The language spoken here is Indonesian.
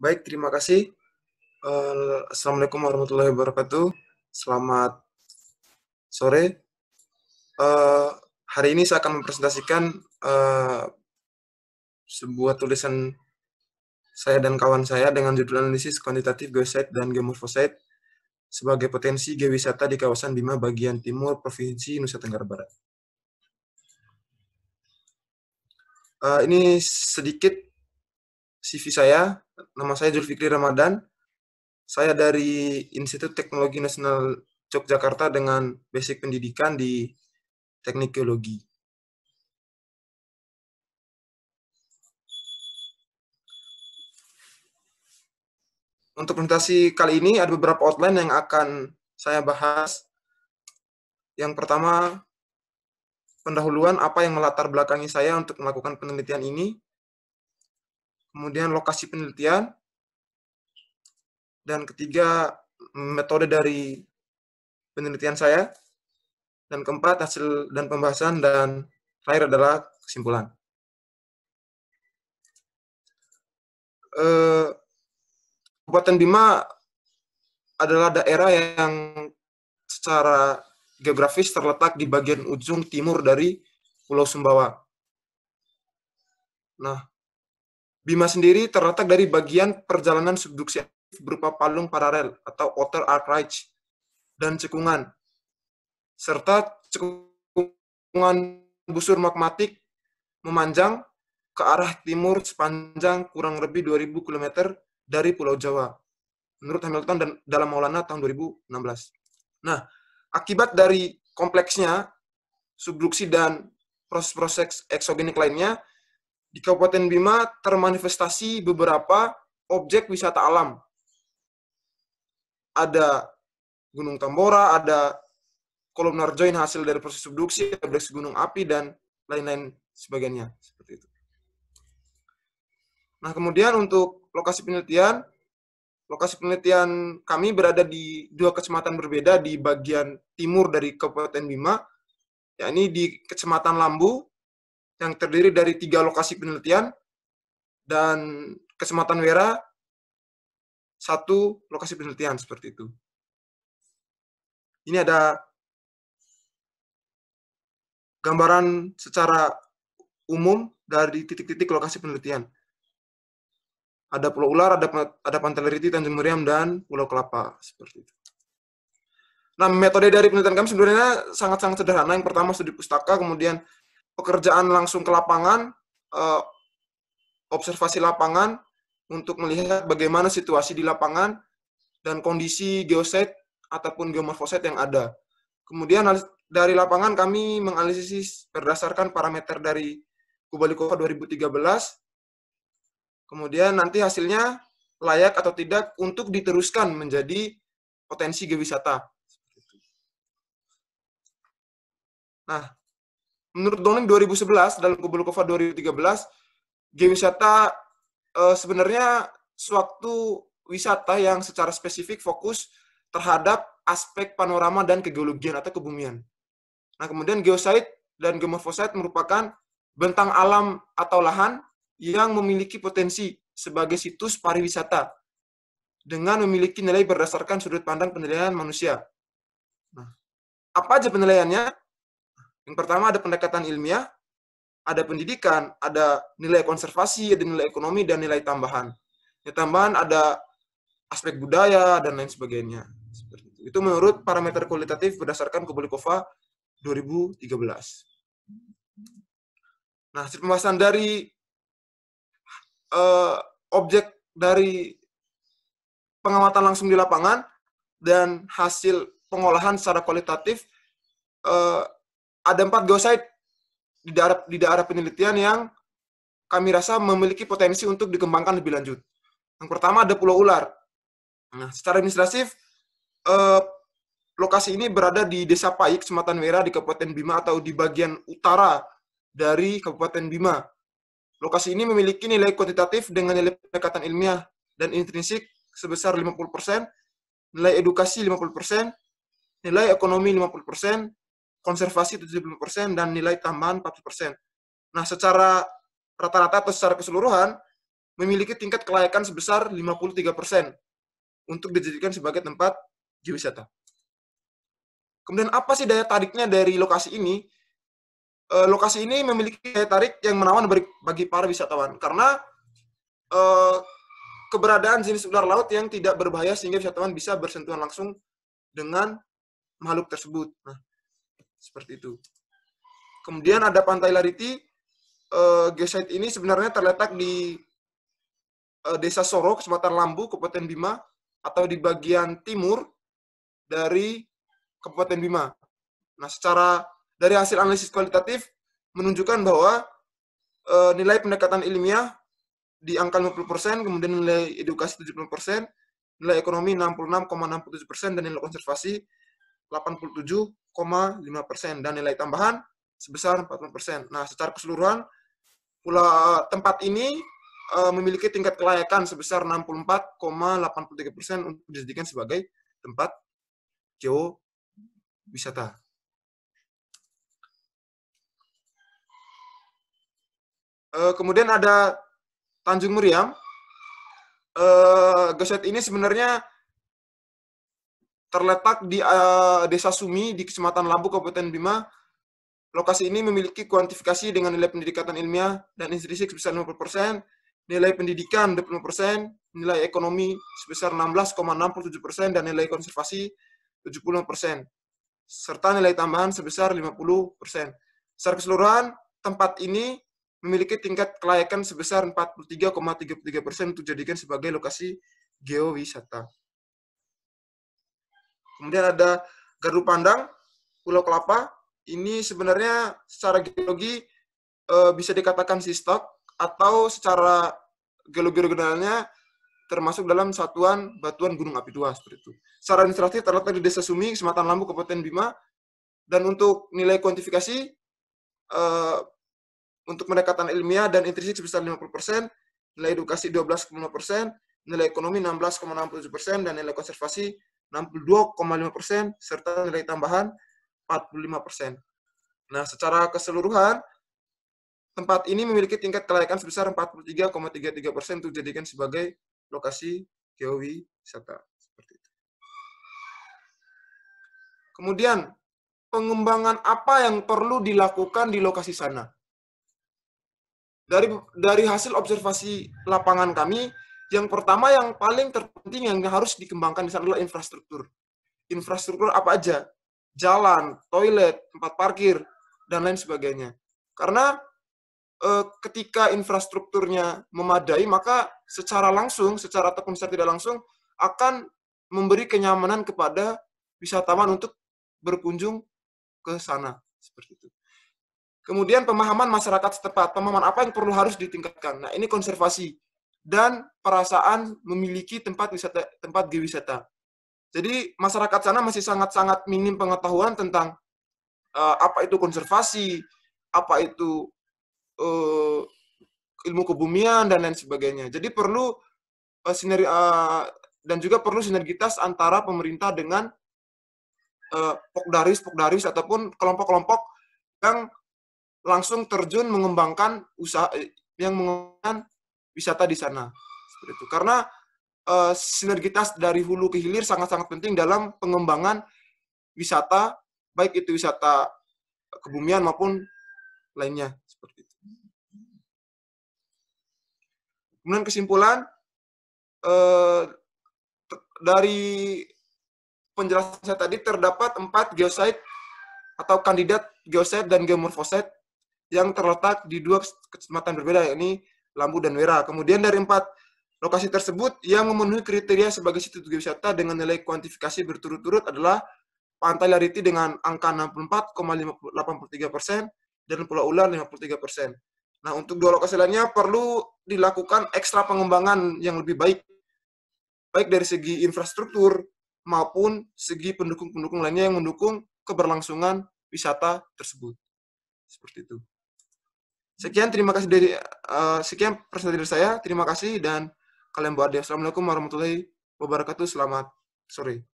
Baik, terima kasih. Uh, Assalamualaikum warahmatullahi wabarakatuh. Selamat sore. Uh, hari ini saya akan mempresentasikan uh, sebuah tulisan saya dan kawan saya dengan judul analisis kuantitatif geosite dan geomorfosite sebagai potensi geowisata di kawasan Bima bagian timur Provinsi Nusa Tenggara Barat. Uh, ini sedikit CV saya, nama saya Zulfikri Ramadan. Saya dari Institut Teknologi Nasional Yogyakarta dengan basic pendidikan di Teknik Geologi. Untuk presentasi kali ini ada beberapa outline yang akan saya bahas. Yang pertama, pendahuluan apa yang melatar belakangi saya untuk melakukan penelitian ini kemudian lokasi penelitian, dan ketiga metode dari penelitian saya, dan keempat hasil dan pembahasan, dan terakhir adalah kesimpulan. Eh, Kabupaten Bima adalah daerah yang secara geografis terletak di bagian ujung timur dari Pulau Sumbawa. Nah, Bima sendiri terletak dari bagian perjalanan subduksi berupa palung paralel atau outer arc ridge dan cekungan, serta cekungan busur magmatik memanjang ke arah timur sepanjang kurang lebih 2000 km dari Pulau Jawa, menurut Hamilton dan dalam Maulana tahun 2016. Nah, akibat dari kompleksnya subduksi dan proses-proses eksogenik lainnya, di Kabupaten Bima termanifestasi beberapa objek wisata alam. Ada Gunung Tambora, ada kolomnar join hasil dari proses subduksi, ada gunung api, dan lain-lain sebagainya. Seperti itu. Nah, kemudian untuk lokasi penelitian, lokasi penelitian kami berada di dua kecamatan berbeda di bagian timur dari Kabupaten Bima, yakni di Kecamatan Lambu yang terdiri dari tiga lokasi penelitian dan Kecamatan Wera satu lokasi penelitian seperti itu. Ini ada gambaran secara umum dari titik-titik lokasi penelitian. Ada Pulau Ular, ada ada Pantai Tanjung Meriam, dan Pulau Kelapa seperti itu. Nah, metode dari penelitian kami sebenarnya sangat-sangat sederhana. Yang pertama studi pustaka, kemudian pekerjaan langsung ke lapangan, uh, observasi lapangan untuk melihat bagaimana situasi di lapangan dan kondisi geoset ataupun geomorfoset yang ada. Kemudian dari lapangan kami menganalisis berdasarkan parameter dari Kubalikova 2013. Kemudian nanti hasilnya layak atau tidak untuk diteruskan menjadi potensi geowisata. Nah, menurut Dongeng 2011 dalam Kubulkova 2013 geowisata e, sebenarnya suatu wisata yang secara spesifik fokus terhadap aspek panorama dan kegeologian atau kebumian. Nah, kemudian geosite dan geomorfosite merupakan bentang alam atau lahan yang memiliki potensi sebagai situs pariwisata dengan memiliki nilai berdasarkan sudut pandang penilaian manusia. Nah, apa aja penilaiannya? Yang pertama ada pendekatan ilmiah, ada pendidikan, ada nilai konservasi, ada nilai ekonomi, dan nilai tambahan. Nilai tambahan ada aspek budaya, dan lain sebagainya. Seperti itu. itu menurut parameter kualitatif berdasarkan Kubulikova 2013. Nah, hasil pembahasan dari uh, objek dari pengamatan langsung di lapangan dan hasil pengolahan secara kualitatif uh, ada empat geosite di daerah di daerah penelitian yang kami rasa memiliki potensi untuk dikembangkan lebih lanjut. Yang pertama ada Pulau Ular. Nah, secara administratif eh, lokasi ini berada di Desa Paik, Kecamatan Wera di Kabupaten Bima atau di bagian utara dari Kabupaten Bima. Lokasi ini memiliki nilai kuantitatif dengan nilai pendekatan ilmiah dan intrinsik sebesar 50%, nilai edukasi 50%, nilai ekonomi 50%, konservasi 70% dan nilai tambahan 40%. Nah, secara rata-rata atau secara keseluruhan, memiliki tingkat kelayakan sebesar 53% untuk dijadikan sebagai tempat geowisata. Kemudian apa sih daya tariknya dari lokasi ini? E, lokasi ini memiliki daya tarik yang menawan bagi para wisatawan karena e, keberadaan jenis ular laut yang tidak berbahaya sehingga wisatawan bisa bersentuhan langsung dengan makhluk tersebut. Nah, seperti itu. Kemudian ada Pantai Lariti. Uh, ini sebenarnya terletak di uh, Desa Soro, Kecamatan Lambu, Kabupaten Bima, atau di bagian timur dari Kabupaten Bima. Nah, secara dari hasil analisis kualitatif menunjukkan bahwa uh, nilai pendekatan ilmiah di angka 50%, kemudian nilai edukasi 70%, nilai ekonomi 66,67%, dan nilai konservasi 87,5%, dan nilai tambahan sebesar 40%. Nah, secara keseluruhan, pula tempat ini uh, memiliki tingkat kelayakan sebesar 64,83% untuk dijadikan sebagai tempat geowisata. Uh, kemudian ada Tanjung Meriam. Uh, Geset ini sebenarnya terletak di uh, Desa Sumi di Kecamatan Lambu Kabupaten Bima. Lokasi ini memiliki kuantifikasi dengan nilai pendidikan ilmiah dan intrinsik sebesar 50%, nilai pendidikan 25%, nilai ekonomi sebesar 16,67%, dan nilai konservasi 75%, serta nilai tambahan sebesar 50%. Secara keseluruhan, tempat ini memiliki tingkat kelayakan sebesar 43,33 persen untuk dijadikan sebagai lokasi geowisata. Kemudian ada Gardu Pandang, Pulau Kelapa. Ini sebenarnya secara geologi e, bisa dikatakan sistok atau secara geologi regionalnya termasuk dalam satuan batuan gunung api tua seperti itu. Secara administratif terletak di Desa Sumi, Kecamatan Lambu, Kabupaten Bima. Dan untuk nilai kuantifikasi e, untuk pendekatan ilmiah dan intrinsik sebesar 50%, nilai edukasi 12,5%, nilai ekonomi 16,67%, dan nilai konservasi 62,5%, serta nilai tambahan 45%. Nah, secara keseluruhan, tempat ini memiliki tingkat kelayakan sebesar 43,33% untuk dijadikan sebagai lokasi geowisata. Seperti itu. Kemudian, pengembangan apa yang perlu dilakukan di lokasi sana? dari dari hasil observasi lapangan kami, yang pertama yang paling terpenting yang harus dikembangkan di sana adalah infrastruktur. Infrastruktur apa aja? Jalan, toilet, tempat parkir, dan lain sebagainya. Karena e, ketika infrastrukturnya memadai, maka secara langsung, secara ataupun secara tidak langsung, akan memberi kenyamanan kepada wisatawan untuk berkunjung ke sana. Seperti itu. Kemudian pemahaman masyarakat setempat, pemahaman apa yang perlu harus ditingkatkan. Nah, ini konservasi dan perasaan memiliki tempat wisata tempat geowisata. Jadi masyarakat sana masih sangat-sangat minim pengetahuan tentang uh, apa itu konservasi, apa itu uh, ilmu kebumian dan lain sebagainya. Jadi perlu uh, sinergi uh, dan juga perlu sinergitas antara pemerintah dengan uh, pokdaris, pokdaris ataupun kelompok-kelompok yang langsung terjun mengembangkan usaha yang mengembangkan wisata di sana. Seperti itu. Karena uh, sinergitas dari hulu ke hilir sangat-sangat penting dalam pengembangan wisata baik itu wisata kebumian maupun lainnya. Seperti itu. Kemudian kesimpulan uh, dari penjelasan saya tadi terdapat empat geosite atau kandidat geosite dan geomorfosite yang terletak di dua kecamatan berbeda, yakni Lambu dan Wera. Kemudian dari empat lokasi tersebut yang memenuhi kriteria sebagai situs wisata dengan nilai kuantifikasi berturut-turut adalah Pantai Lariti dengan angka 64,83 persen dan Pulau Ular 53 persen. Nah, untuk dua lokasi lainnya perlu dilakukan ekstra pengembangan yang lebih baik, baik dari segi infrastruktur maupun segi pendukung-pendukung lainnya yang mendukung keberlangsungan wisata tersebut. Seperti itu. Sekian terima kasih dari uh, sekian presentasi dari saya. Terima kasih dan kalian buat dia. Assalamualaikum warahmatullahi wabarakatuh. Selamat sore.